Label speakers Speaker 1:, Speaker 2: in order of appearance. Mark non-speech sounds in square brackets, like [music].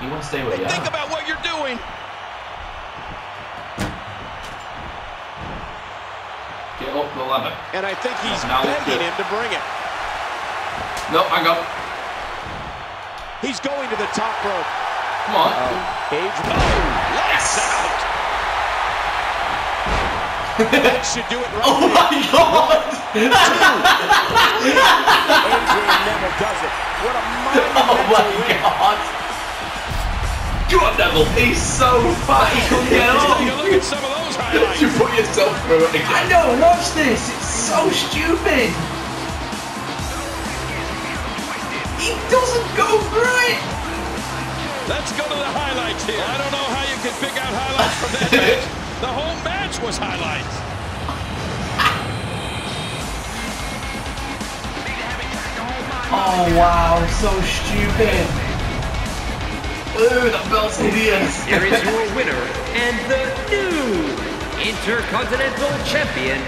Speaker 1: You want to stay where you
Speaker 2: Think about what you're doing.
Speaker 1: Get up the ladder.
Speaker 2: And I think he's
Speaker 1: Now
Speaker 2: begging him to bring it.
Speaker 1: No, hang on.
Speaker 2: He's going to the top rope.
Speaker 1: Come on.
Speaker 2: Page. Oh, lights out. [laughs] that should do it right
Speaker 1: Oh
Speaker 2: there.
Speaker 1: my god! [laughs] [laughs]
Speaker 2: Adrian Neville does it. What a
Speaker 1: Oh
Speaker 2: monumental
Speaker 1: my
Speaker 2: win.
Speaker 1: god! Come on, Neville. He's so fat he couldn't get
Speaker 2: Take
Speaker 1: up.
Speaker 2: look at some of those highlights.
Speaker 1: You put yourself through it again.
Speaker 3: I
Speaker 1: again.
Speaker 3: know, watch this. It's so stupid. He doesn't go through it.
Speaker 2: Let's go to the highlights here. I don't know how you can pick out highlights from that match. [laughs] The whole match was highlights.
Speaker 3: Oh wow, so stupid.
Speaker 1: Ooh, that belt's.
Speaker 4: Here is your winner and the new Intercontinental Champion,